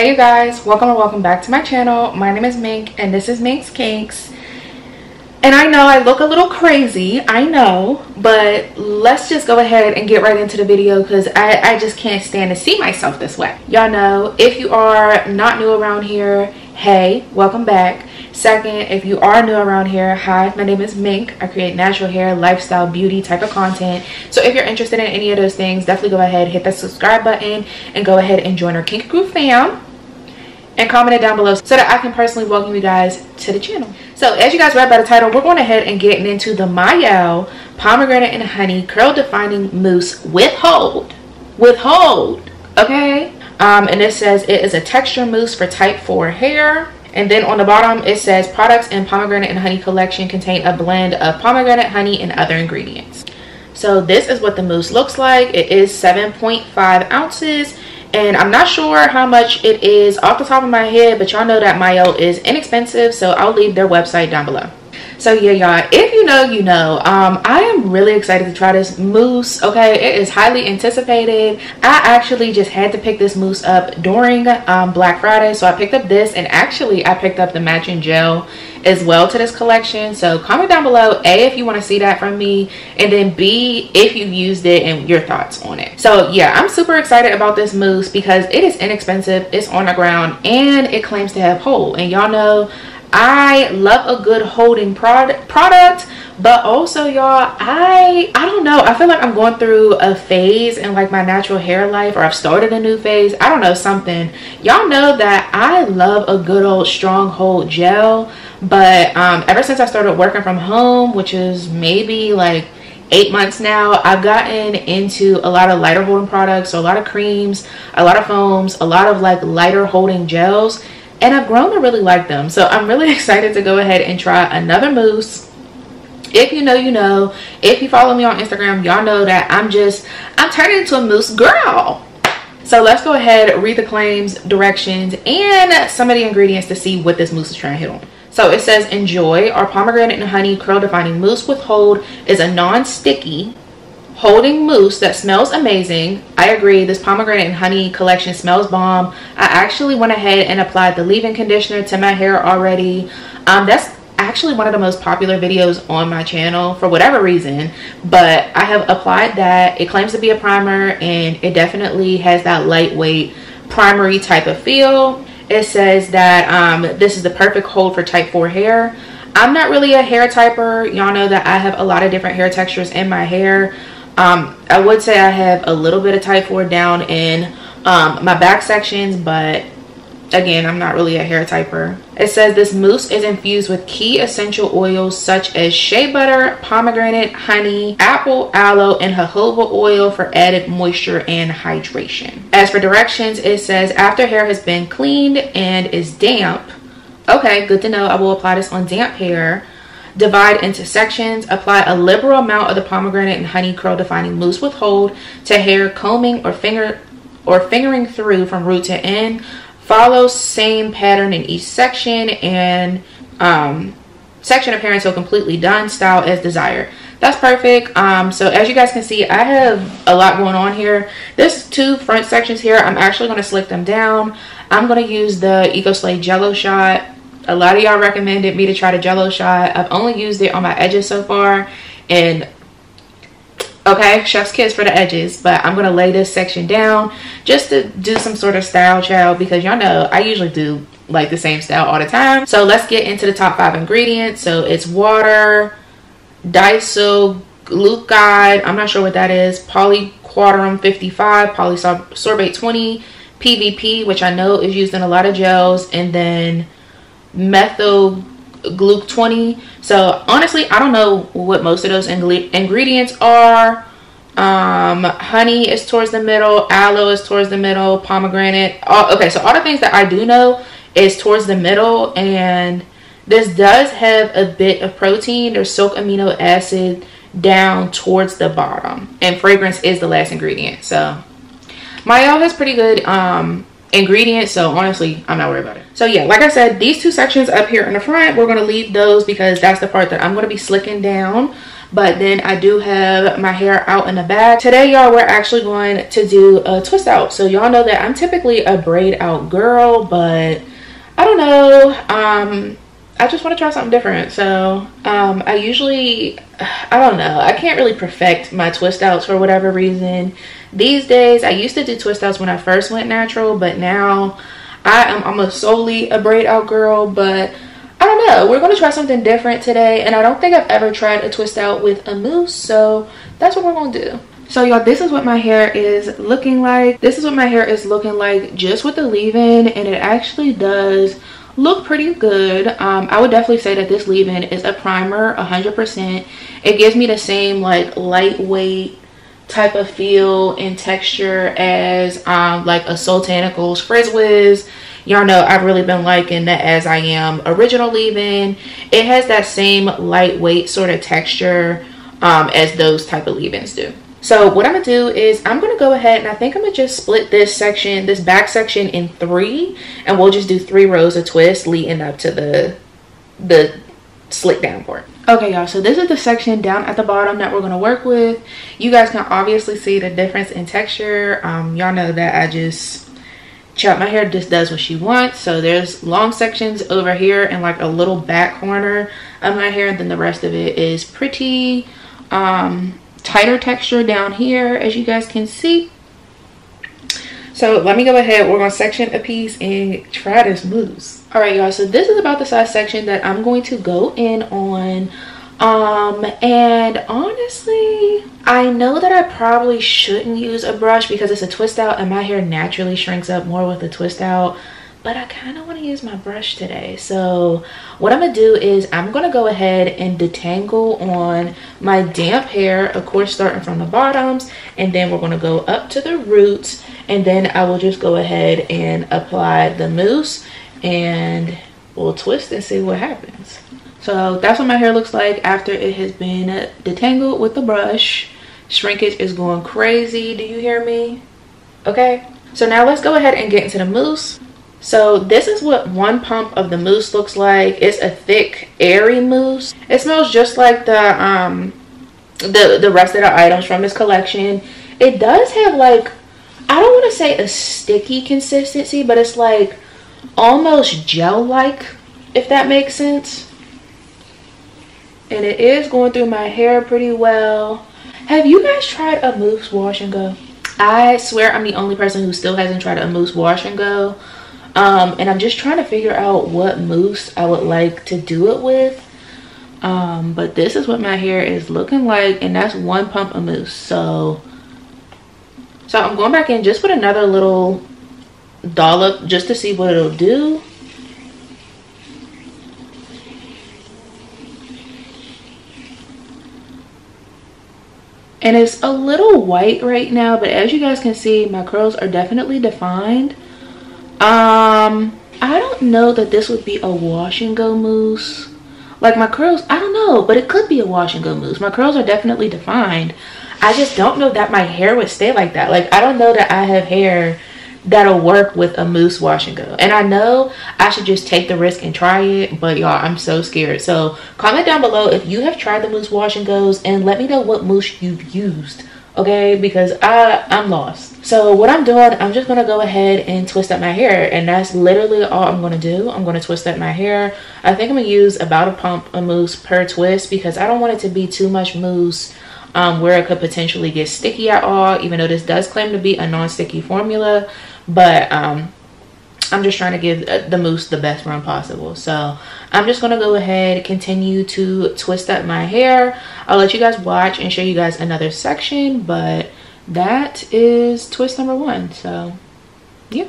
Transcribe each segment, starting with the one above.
Hey you guys, welcome or welcome back to my channel. My name is Mink and this is Mink's Kinks. And I know I look a little crazy, I know, but let's just go ahead and get right into the video because I, I just can't stand to see myself this way. Y'all know, if you are not new around here, hey, welcome back. Second, if you are new around here, hi, my name is Mink. I create natural hair, lifestyle, beauty type of content. So if you're interested in any of those things, definitely go ahead, hit that subscribe button, and go ahead and join our Kink Crew fam. And comment it down below so that I can personally welcome you guys to the channel. So as you guys read by the title, we're going ahead and getting into the Mielle Pomegranate and Honey Curl Defining Mousse Withhold. Withhold, okay? Um, and it says it is a texture mousse for type 4 hair. And then on the bottom, it says products in pomegranate and honey collection contain a blend of pomegranate, honey, and other ingredients. So this is what the mousse looks like. It is 7.5 ounces. And I'm not sure how much it is off the top of my head, but y'all know that Mielle is inexpensive. So I'll leave their website down below. So yeah y'all if you know you know. Um i am really excited to try this mousse okay? It is highly anticipated. I actually just had to pick this mousse up during um, black friday so i picked up this and actually i picked up the matching gel as well to this collection. So comment down below a if you want to see that from me and then b if you used it and your thoughts on it. So yeah i'm super excited about this mousse because it is inexpensive it's on the ground and it claims to have hold and y'all know I love a good holding product product but also y'all I I don't know. I feel like I'm going through a phase in like my natural hair life or I've started a new phase. I don't know something. Y'all know that I love a good old strong hold gel but um ever since I started working from home which is maybe like eight months now i've gotten into a lot of lighter holding products so a lot of creams a lot of foams a lot of like lighter holding gels and I've grown to really like them. So I'm really excited to go ahead and try another mousse. If you know, you know. If you follow me on Instagram, y'all know that I'm just, I'm turning into a mousse girl. So let's go ahead, read the claims, directions, and some of the ingredients to see what this mousse is trying to hit on. So it says, enjoy our pomegranate and honey curl defining mousse with hold is a non-sticky holding mousse that smells amazing. I agree this pomegranate and honey collection smells bomb. I actually went ahead and applied the leave-in conditioner to my hair already. Um that's actually one of the most popular videos on my channel for whatever reason but i have applied that. It claims to be a primer and it definitely has that lightweight primary type of feel. It says that um this is the perfect hold for type 4 hair. I'm not really a hair typer. Y'all know that i have a lot of different hair textures in my hair um, I would say I have a little bit of type 4 down in um, my back sections, but again, I'm not really a hair typer. It says this mousse is infused with key essential oils such as shea butter, pomegranate, honey, apple, aloe, and jojoba oil for added moisture and hydration. As for directions, it says after hair has been cleaned and is damp, okay, good to know. I will apply this on damp hair divide into sections, apply a liberal amount of the pomegranate and honey curl defining mousse with hold to hair combing or finger or fingering through from root to end. Follow same pattern in each section and um, section hair until completely done, style as desired. That's perfect. Um, so as you guys can see, I have a lot going on here. There's two front sections here. I'm actually going to slick them down. I'm going to use the EcoSlay Jello Shot a lot of y'all recommended me to try the jello shot. I've only used it on my edges so far and okay chef's kiss for the edges but i'm gonna lay this section down just to do some sort of style child because y'all know i usually do like the same style all the time. So let's get into the top five ingredients. So it's water disoglucide i'm not sure what that is polyquaternium 55 polysorbate 20 pvp which i know is used in a lot of gels and then methyl gluc 20 so honestly i don't know what most of those ingredients are. Um honey is towards the middle aloe is towards the middle pomegranate all, okay so all the things that i do know is towards the middle and this does have a bit of protein. There's silk amino acid down towards the bottom and fragrance is the last ingredient. So Mielle has pretty good um ingredients so honestly i'm not worried about it so yeah like i said these two sections up here in the front we're going to leave those because that's the part that i'm going to be slicking down but then I do have my hair out in the back. Today, y'all, we're actually going to do a twist out. So y'all know that I'm typically a braid out girl, but I don't know. Um, I just want to try something different. So um, I usually, I don't know. I can't really perfect my twist outs for whatever reason. These days, I used to do twist outs when I first went natural, but now I am almost solely a braid out girl, but I don't know. We're going to try something different today. And I don't think I've ever tried a twist out with a mousse. So that's what we're going to do. So y'all, this is what my hair is looking like. This is what my hair is looking like just with the leave-in. And it actually does look pretty good. Um, I would definitely say that this leave-in is a primer 100%. It gives me the same like lightweight type of feel and texture as um, like a Soultanicals Frizz Wiz y'all know I've really been liking the As I Am original leave-in. It has that same lightweight sort of texture um, as those type of leave-ins do. So what I'm gonna do is I'm gonna go ahead and I think I'm gonna just split this section, this back section in three, and we'll just do three rows of twists leading up to the the slick down part. Okay, y'all, so this is the section down at the bottom that we're gonna work with. You guys can obviously see the difference in texture. Um, y'all know that I just chop my hair just does what she wants so there's long sections over here and like a little back corner of my hair and then the rest of it is pretty um, tighter texture down here as you guys can see. So let me go ahead we're gonna section a piece and try this mousse all right y'all so this is about the size section that i'm going to go in on. Um and honestly i know that i probably shouldn't use a brush because it's a twist out and my hair naturally shrinks up more with a twist out but i kind of want to use my brush today so what i'm gonna do is i'm gonna go ahead and detangle on my damp hair of course starting from the bottoms and then we're gonna go up to the roots and then i will just go ahead and apply the mousse and we'll twist and see what happens so that's what my hair looks like after it has been detangled with the brush. Shrinkage is going crazy. Do you hear me? Okay. So now let's go ahead and get into the mousse. So this is what one pump of the mousse looks like. It's a thick, airy mousse. It smells just like the um the the rest of the items from this collection. It does have like I don't want to say a sticky consistency, but it's like almost gel-like, if that makes sense and it is going through my hair pretty well have you guys tried a mousse wash and go i swear i'm the only person who still hasn't tried a mousse wash and go um, and i'm just trying to figure out what mousse i would like to do it with. Um, but this is what my hair is looking like and that's one pump of mousse. So so i'm going back in just with another little dollop just to see what it'll do. And it's a little white right now but as you guys can see my curls are definitely defined um i don't know that this would be a wash and go mousse like my curls i don't know but it could be a wash and go mousse my curls are definitely defined. I just don't know that my hair would stay like that. Like i don't know that i have hair that'll work with a mousse wash and go. And i know i should just take the risk and try it but y'all i'm so scared. So comment down below if you have tried the mousse wash and goes and let me know what mousse you've used okay? Because i i'm lost. So what i'm doing i'm just gonna go ahead and twist up my hair and that's literally all i'm gonna do. I'm gonna twist up my hair. I think i'm gonna use about a pump of mousse per twist because i don't want it to be too much mousse um, where it could potentially get sticky at all even though this does claim to be a non-sticky formula. But um, I'm just trying to give uh, the mousse the best run possible. So I'm just going to go ahead and continue to twist up my hair. I'll let you guys watch and show you guys another section. But that is twist number one. So yeah.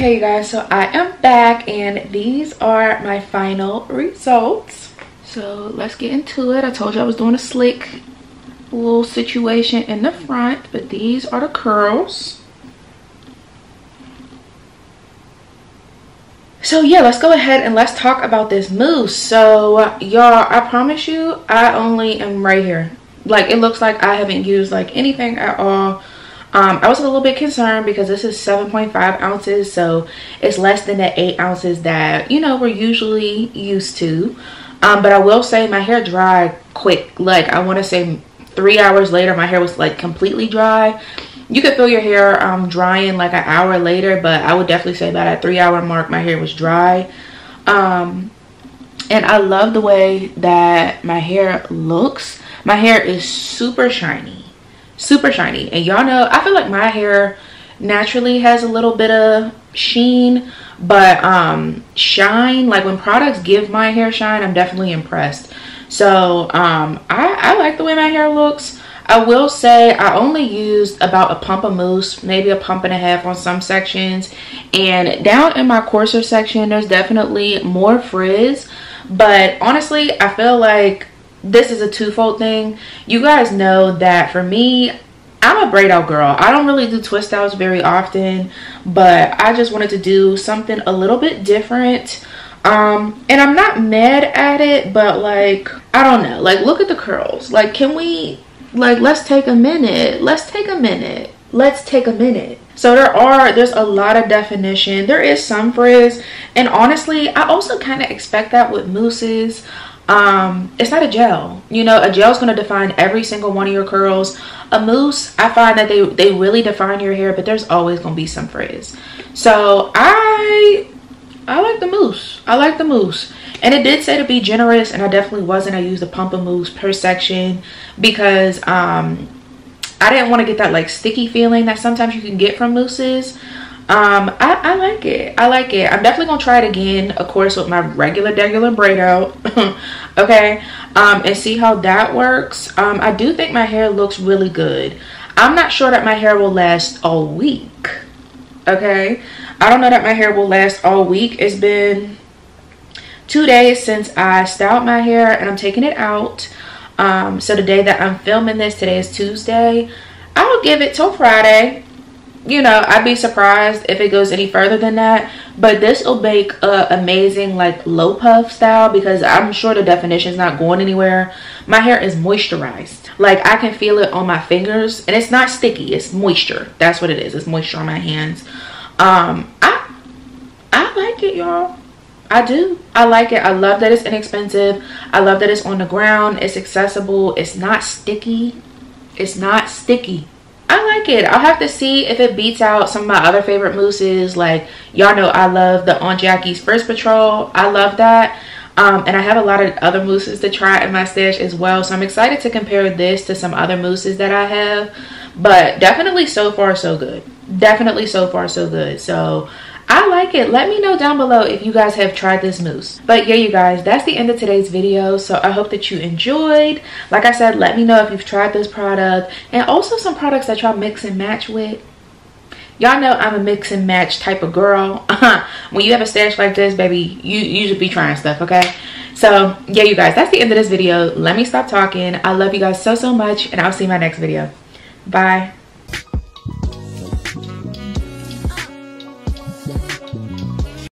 Okay you guys so i am back and these are my final results. So let's get into it. I told you i was doing a slick little situation in the front but these are the curls. So yeah let's go ahead and let's talk about this mousse. So y'all i promise you i only am right here. Like it looks like i haven't used like anything at all um, i was a little bit concerned because this is 7.5 ounces so it's less than the eight ounces that you know we're usually used to. Um, but i will say my hair dried quick. Like i want to say three hours later my hair was like completely dry. You could feel your hair um, drying like an hour later but i would definitely say about at three hour mark my hair was dry. Um, and i love the way that my hair looks. My hair is super shiny super shiny and y'all know i feel like my hair naturally has a little bit of sheen but um shine like when products give my hair shine i'm definitely impressed so um, I, I like the way my hair looks. I will say I only used about a pump of mousse, maybe a pump and a half on some sections. And down in my coarser section, there's definitely more frizz. But honestly, I feel like this is a twofold thing. You guys know that for me, I'm a braid out girl. I don't really do twist outs very often, but I just wanted to do something a little bit different. Um and i'm not mad at it but like i don't know. Like look at the curls. Like can we like let's take a minute. Let's take a minute. Let's take a minute so there are there's a lot of definition there is some frizz and honestly i also kind of expect that with mousses um it's not a gel you know a gel is going to define every single one of your curls a mousse i find that they they really define your hair but there's always going to be some frizz so i I like the mousse. I like the mousse. And it did say to be generous, and I definitely wasn't. I used a pump of mousse per section because um, I didn't want to get that like sticky feeling that sometimes you can get from mousses. Um, I, I like it. I like it. I'm definitely gonna try it again, of course, with my regular, regular braid out. okay, um, and see how that works. Um, I do think my hair looks really good. I'm not sure that my hair will last all week. Okay, I don't know that my hair will last all week. It's been two days since I styled my hair and I'm taking it out. Um, so the day that I'm filming this, today is Tuesday. I will give it till Friday. You know, I'd be surprised if it goes any further than that. But this will make a amazing like low puff style because I'm sure the definition is not going anywhere. My hair is moisturized. Like I can feel it on my fingers and it's not sticky. It's moisture. That's what it is. It's moisture on my hands um i i like it y'all i do. I like it. I love that it's inexpensive. I love that it's on the ground. It's accessible. It's not sticky. It's not sticky. I like it. I'll have to see if it beats out some of my other favorite mousses. Like y'all know i love the aunt jackie's Frizz Patrol. I love that. Um, and I have a lot of other mousses to try in my stash as well. So I'm excited to compare this to some other mousses that I have. But definitely so far so good. Definitely so far so good. So I like it. Let me know down below if you guys have tried this mousse. But yeah, you guys, that's the end of today's video. So I hope that you enjoyed. Like I said, let me know if you've tried this product and also some products that y'all mix and match with. Y'all know I'm a mix and match type of girl. when you have a stash like this, baby, you, you should be trying stuff, okay? So yeah, you guys, that's the end of this video. Let me stop talking. I love you guys so, so much and I'll see you in my next video. Bye.